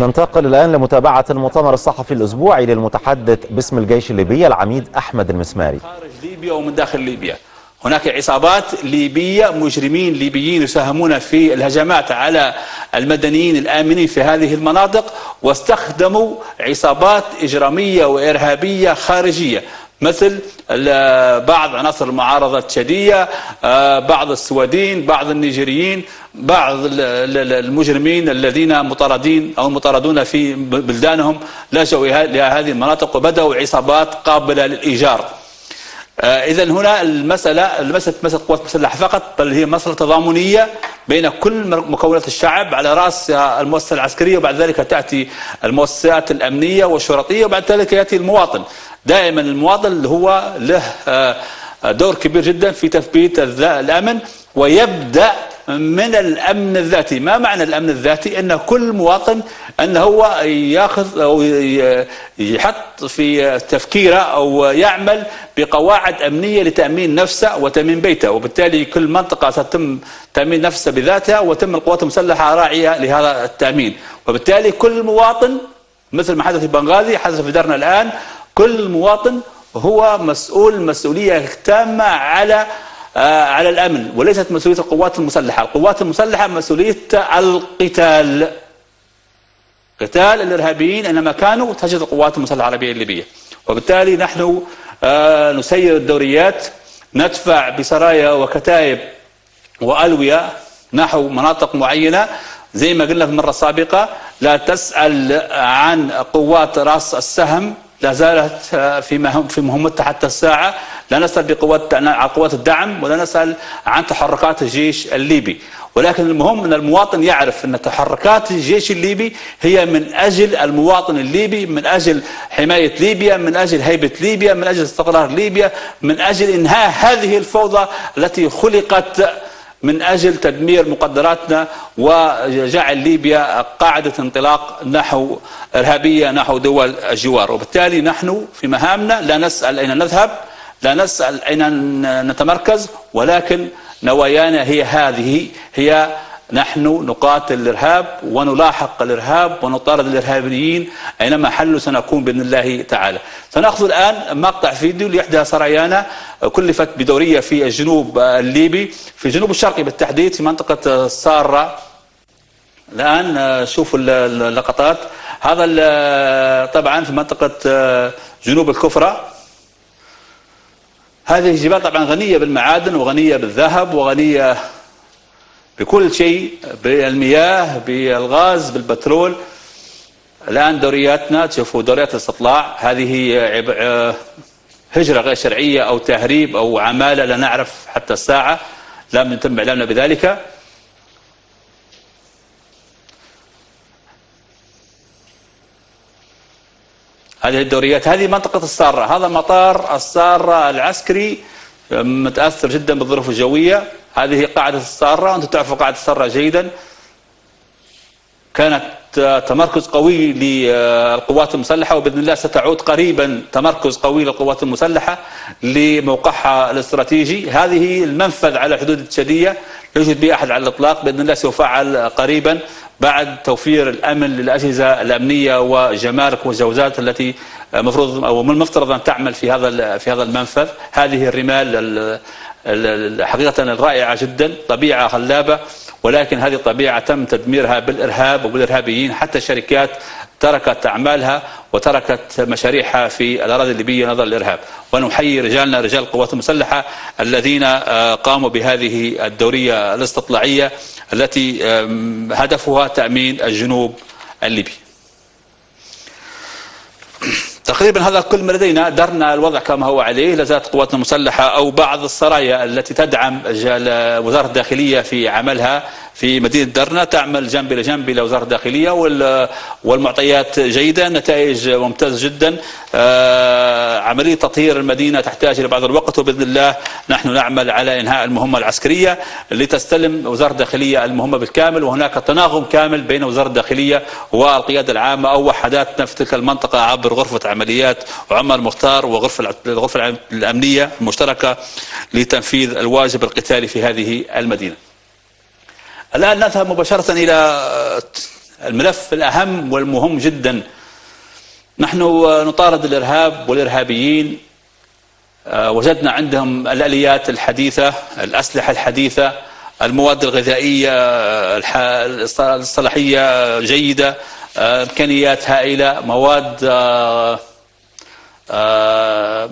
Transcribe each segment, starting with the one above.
ننتقل الآن لمتابعة المؤتمر الصحفي الأسبوعي للمتحدث باسم الجيش الليبي العميد أحمد المسماري. خارج ليبيا ومن داخل ليبيا. هناك عصابات ليبية مجرمين ليبيين يساهمون في الهجمات على المدنيين الآمنين في هذه المناطق واستخدموا عصابات إجرامية وإرهابية خارجية. مثل بعض عناصر المعارضة التشادية بعض السوادين بعض النيجيريين بعض المجرمين الذين مطاردين أو مطاردون في بلدانهم لجأوا إلى هذه المناطق وبدأوا عصابات قابلة للإيجار. إذا هنا المسألة المسألة مسألة قوات مسلحة فقط بل هي مسألة تضامنية بين كل مكونات الشعب على رأس المؤسسة العسكرية وبعد ذلك تأتي المؤسسات الأمنية والشرطية وبعد ذلك يأتي المواطن. دائما المواطن هو له دور كبير جدا في تثبيت الأمن ويبدأ من الأمن الذاتي. ما معنى الأمن الذاتي؟ أن كل مواطن أنه هو يأخذ أو يحط في تفكيره أو يعمل بقواعد أمنية لتأمين نفسه وتأمين بيته. وبالتالي كل منطقة ستتم تأمين نفسها بذاتها وتم القوات المسلحة راعية لهذا التأمين. وبالتالي كل مواطن مثل ما حدث في بنغازي حدث في دارنا الآن كل مواطن هو مسؤول مسؤولية تامة على على الأمن وليست مسؤولية القوات المسلحة. القوات المسلحة مسؤولية القتال. قتال الإرهابيين أينما كانوا تجد القوات المسلحة العربية الليبية وبالتالي نحن نسير الدوريات ندفع بسرايا وكتائب وألوية نحو مناطق معينة. زي ما قلنا في المرة السابقة لا تسأل عن قوات رأس السهم لا زالت في في مهمتها حتى الساعة. لا نسأل بقوات قوات الدعم ولا نسأل عن تحركات الجيش الليبي. ولكن المهم أن المواطن يعرف أن تحركات الجيش الليبي هي من أجل المواطن الليبي من أجل حماية ليبيا من أجل هيبة ليبيا من أجل استقرار ليبيا من أجل إنهاء هذه الفوضى التي خلقت من أجل تدمير مقدراتنا وجعل ليبيا قاعدة انطلاق نحو إرهابية نحو دول الجوار. وبالتالي نحن في مهامنا لا نسأل أين نذهب لا نسأل أين نتمركز ولكن نوايانا هي هذه هي نحن نقاتل الإرهاب ونلاحق الإرهاب ونطارد الإرهابيين أينما حلوا سنكون بإذن الله تعالى. سنأخذ الآن مقطع فيديو لإحدى سرايانا كلفت بدورية في الجنوب الليبي في الجنوب الشرقي بالتحديد في منطقة سارة. الآن شوفوا اللقطات. هذا طبعا في منطقة جنوب الكفرة. هذه الجبال طبعا غنية بالمعادن وغنية بالذهب وغنية بكل شيء بالمياه بالغاز بالبترول. الآن دورياتنا تشوفوا دوريات الاستطلاع هذه هجرة غير شرعية أو تهريب أو عمالة لا نعرف حتى الساعة. لم يتم إعلامنا بذلك. هذه الدوريات هذه منطقة السارة. هذا مطار السارة العسكري متأثر جدا بالظروف الجوية. هذه قاعدة السارة أنتم تعرفوا قاعدة السارة جيدا. كانت تمركز قوي للقوات المسلحة وبإذن الله ستعود قريبا تمركز قوي للقوات المسلحة لموقعها الاستراتيجي. هذه المنفذ على الحدود التشادية لا يوجد به أحد على الإطلاق. بإذن الله سيفعل قريبا بعد توفير الأمن للأجهزة الأمنية وجمارك والجوزات التي مفروض أو من المفترض أن تعمل في هذا في هذا المنفذ. هذه الرمال حقيقة الرائعة جدا طبيعة خلابة ولكن هذه الطبيعة تم تدميرها بالإرهاب وبالإرهابيين. حتى الشركات تركت أعمالها وتركت مشاريعها في الأراضي الليبية نظرا للإرهاب. ونحيي رجالنا رجال القوات المسلحة الذين قاموا بهذه الدورية الاستطلاعية التي هدفها تأمين الجنوب الليبي. تقريبا هذا كل ما لدينا درنا الوضع كما هو عليه لازالت قواتنا المسلحة أو بعض السرايا التي تدعم وزارة الداخلية في عملها. في مدينة درنا تعمل جنب إلى جنب إلى وزارة الداخلية والمعطيات جيدة نتائج ممتازة جدا. عملية تطهير المدينة تحتاج إلى بعض الوقت وبإذن الله نحن نعمل على إنهاء المهمة العسكرية لتستلم وزارة الداخلية المهمة بالكامل. وهناك تناغم كامل بين وزارة الداخلية والقيادة العامة أو وحداتنا في تلك المنطقة عبر غرفة عمليات وعمر مختار وغرفة الغرفة الأمنية المشتركة لتنفيذ الواجب القتالي في هذه المدينة. الآن نذهب مباشرة إلى الملف الأهم والمهم جدا. نحن نطارد الإرهاب والإرهابيين. آه، وجدنا عندهم الآليات الحديثة الأسلحة الحديثة المواد الغذائية آه، الصلاحية جيدة آه، إمكانيات هائلة مواد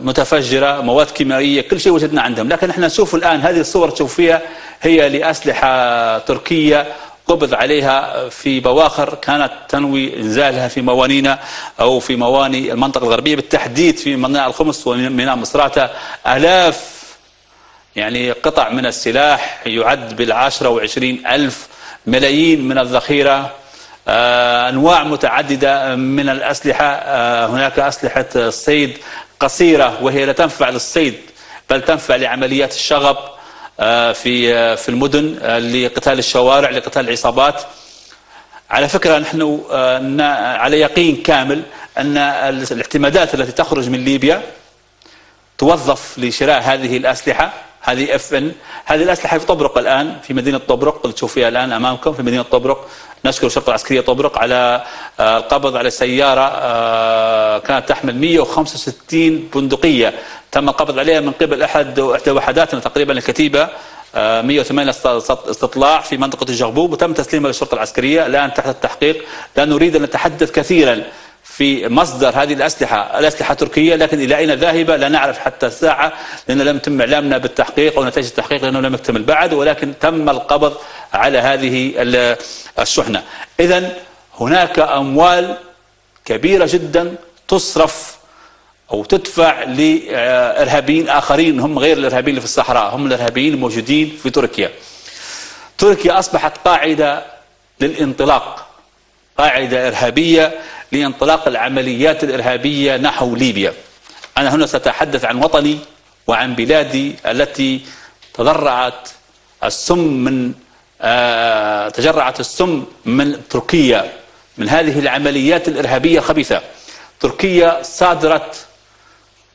متفجرة مواد كيميائية كل شيء وجدنا عندهم. لكن إحنا نشوف الآن هذه الصور تشوف فيها هي لأسلحة تركية قبض عليها في بواخر كانت تنوي إنزالها في موانينا أو في مواني المنطقة الغربية بالتحديد في مناطق الخمس وميناء مصراته آلاف يعني قطع من السلاح يعد بالعشرة وعشرين ألف ملايين من الذخيرة. آه، أنواع متعددة من الأسلحة. آه، هناك أسلحة الصيد قصيرة وهي لا تنفع للصيد بل تنفع لعمليات الشغب. في آه، في المدن آه، لقتال الشوارع لقتال العصابات. على فكرة نحن على يقين كامل أن الاعتمادات التي تخرج من ليبيا توظف لشراء هذه الأسلحة. هذه اف ان هذه الأسلحة في طبرق الآن في مدينة طبرق. اللي تشوفيها الآن أمامكم في مدينة طبرق. نشكر الشرطة العسكرية طبرق على القبض على سياره كانت تحمل 165 بندقية. تم القبض عليها من قبل أحد احدى وحداتنا تقريبا الكتيبة 108 آه، استطلاع في منطقة الجغبوب. وتم تسليمها للشرطة العسكرية. الآن تحت التحقيق. لا نريد أن نتحدث كثيرا. في مصدر هذه الأسلحة الأسلحة تركية لكن إلى أين ذاهبة؟ لا نعرف حتى الساعة لأن لم يتم إعلامنا بالتحقيق أو نتائج التحقيق لأنه لم يكتمل بعد ولكن تم القبض على هذه الشحنة. إذا هناك أموال كبيرة جدا تصرف أو تدفع لإرهابيين آخرين هم غير الإرهابيين اللي في الصحراء هم الإرهابيين الموجودين في تركيا. تركيا أصبحت قاعدة للانطلاق قاعدة إرهابية لانطلاق العمليات الإرهابية نحو ليبيا. أنا هنا سأتحدث عن وطني وعن بلادي التي تضرعت السم من آه تجرعت السم من تركيا من هذه العمليات الإرهابية الخبيثة. تركيا صادرت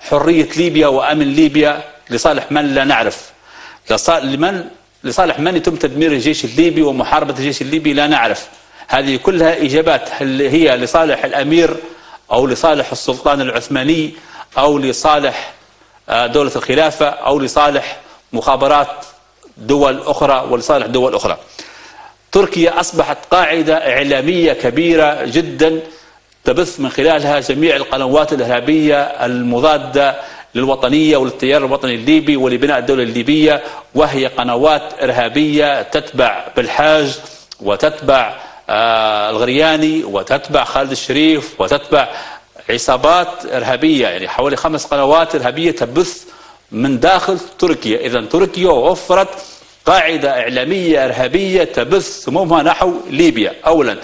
حرية ليبيا وأمن ليبيا لصالح من لا نعرف. لمن؟ لصالح من يتم تدمير الجيش الليبي ومحاربة الجيش الليبي لا نعرف. هذه كلها إجابات هل هي لصالح الأمير أو لصالح السلطان العثماني أو لصالح آه، دولة الخلافة أو لصالح مخابرات دول أخرى ولصالح دول أخرى. تركيا أصبحت قاعدة إعلامية كبيرة جدا تبث من خلالها جميع القنوات الإرهابية المضادة للوطنية وللتيار الوطني الليبي ولبناء الدولة الليبية وهي قنوات إرهابية تتبع بالحاج وتتبع الغرياني وتتبع خالد الشريف وتتبع عصابات إرهابية يعني حوالي خمس قنوات إرهابية تبث من داخل تركيا. إذا تركيا وفرت قاعدة إعلامية إرهابية تبث سمومها نحو ليبيا. أولا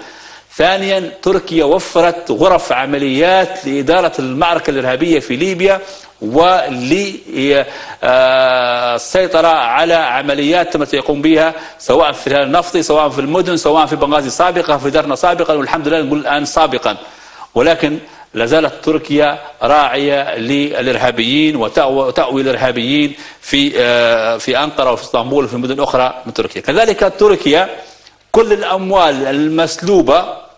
ثانيا تركيا وفرت غرف عمليات لإدارة المعركة الإرهابية في ليبيا وللسيطرة على عمليات تم يقوم بها سواء في النفطي سواء في المدن سواء في بنغازي سابقة في درنا سابقا والحمد لله نقول الآن سابقا. ولكن لازالت تركيا راعية للإرهابيين وتأوي الإرهابيين في آه، في أنقرة وفي إسطنبول وفي مدن أخرى من تركيا. كذلك تركيا كل الأموال المسلوبة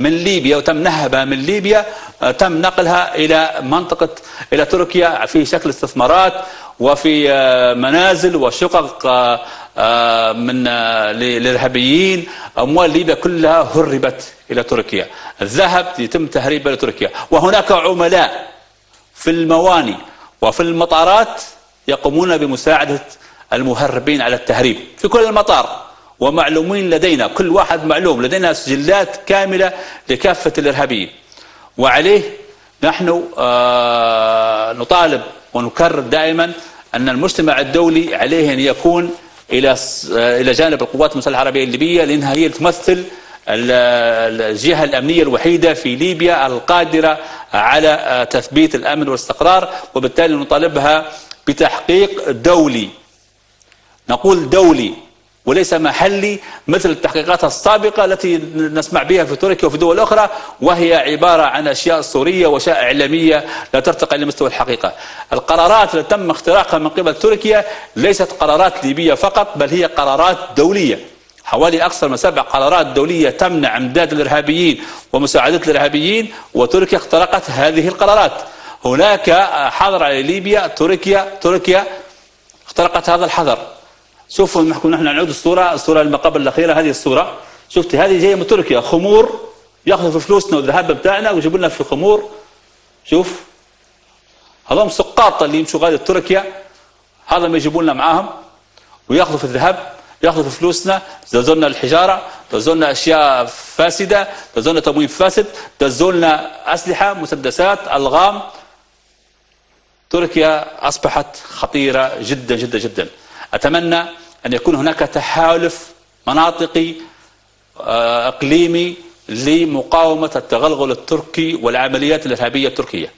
من ليبيا وتم نهبها من ليبيا آه، تم نقلها إلى منطقة إلى تركيا في شكل استثمارات وفي آه، منازل وشقق آه، من للإرهابيين أموال ليبيا كلها هربت إلى تركيا. الذهب يتم تهريبه إلى تركيا. وهناك عملاء في المواني وفي المطارات يقومون بمساعدة المهربين على التهريب في كل المطار. ومعلومين لدينا كل واحد معلوم لدينا سجلات كاملة لكافة الإرهابيين. وعليه نحن آه، نطالب ونكرر دائما أن المجتمع الدولي عليه أن يكون إلى آه، إلى جانب القوات المسلحة العربية الليبية لأنها هي تمثل الجهة الأمنية الوحيدة في ليبيا القادرة على آه، تثبيت الأمن والاستقرار وبالتالي نطالبها بتحقيق دولي. نقول دولي. وليس محلي مثل التحقيقات السابقة التي نسمع بها في تركيا وفي دول أخرى وهي عبارة عن أشياء صورية وأشياء إعلامية لا ترتقي لمستوى الحقيقة. القرارات التي تم اختراقها من قبل تركيا ليست قرارات ليبية فقط بل هي قرارات دولية. حوالي أكثر من سبع قرارات دولية تمنع امداد الإرهابيين ومساعدة الإرهابيين وتركيا اخترقت هذه القرارات. هناك حظر على ليبيا تركيا تركيا اخترقت هذا الحظر شوفوا نحن نعود الصورة ما قبل الأخيرة هذه الصورة. شفت هذه جاية من تركيا. خمور يأخذوا في فلوسنا والذهب بتاعنا ويجيبوا لنا في خمور. شوف. هذول سقاط اللي يمشوا غادي تركيا. هذا ما يجيبوا لنا معاهم. ويأخذوا في الذهب يأخذوا في فلوسنا. دزوا لنا الحجارة دزوا لنا أشياء فاسدة دزوا لنا تموين فاسد دزوا لنا أسلحة مسدسات ألغام. تركيا أصبحت خطيرة جدا جدا جدا. أتمنى أن يكون هناك تحالف مناطقي إقليمي لمقاومة التغلغل التركي والعمليات الإرهابية التركية.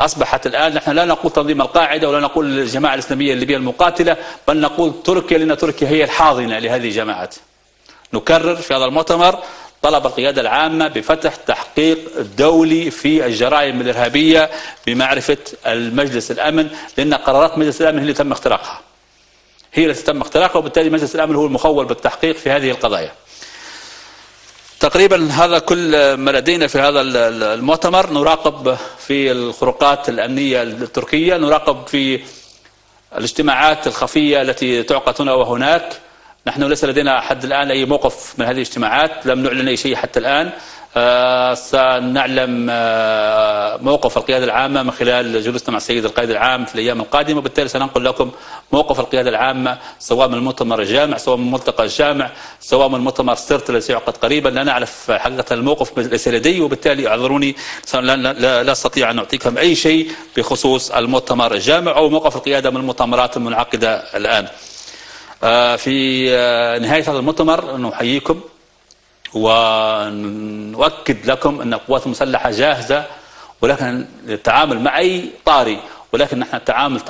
أصبحت الآن نحن لا نقول تنظيم القاعدة ولا نقول الجماعة الإسلامية الليبية المقاتلة بل نقول تركيا لأن تركيا هي الحاضنة لهذه الجماعات. نكرر في هذا المؤتمر طلب القيادة العامة بفتح تحقيق دولي في الجرائم الإرهابية بمعرفة المجلس الأمن لأن قرارات مجلس الأمن هي اللي تم اختراقها. هي التي تم اختراقها وبالتالي مجلس الأمن هو المخول بالتحقيق في هذه القضايا. تقريبا هذا كل ما لدينا في هذا المؤتمر. نراقب في الخروقات الأمنية التركية نراقب في الاجتماعات الخفية التي تعقد هنا وهناك. نحن ليس لدينا حد الآن أي موقف من هذه الاجتماعات لم نعلن أي شيء حتى الآن. آه سنعلم آه موقف القيادة العامة من خلال جلوسنا مع السيد القائد العام في الأيام القادمة. وبالتالي سننقل لكم موقف القيادة العامة سواء من المؤتمر الجامع سواء من ملتقى الجامع سواء من مؤتمر سرت الذي سيعقد قريبا. لا نعرف حقيقة الموقف ليس لدي وبالتالي اعذروني لا, أستطيع أن أعطيكم أي شيء بخصوص المؤتمر الجامع أو موقف القيادة من المؤتمرات المنعقدة الآن. في نهاية هذا المؤتمر نحييكم ونؤكد لكم أن القوات المسلحة جاهزة ولكن للتعامل مع أي طاري ولكن نحن التعامل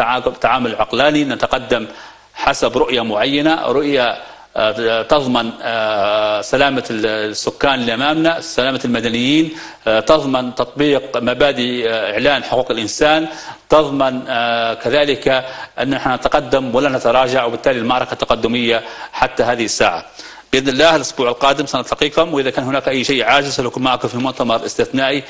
تعامل عقلاني نتقدم حسب رؤية معينة رؤية تضمن سلامة السكان اللي أمامنا سلامة المدنيين تضمن تطبيق مبادئ إعلان حقوق الإنسان تضمن كذلك أن نحن نتقدم ولا نتراجع وبالتالي المعركة تقدمية حتى هذه الساعة. بإذن الله الأسبوع القادم سنلتقيكم وإذا كان هناك أي شيء عاجز سنكون معكم في مؤتمر استثنائي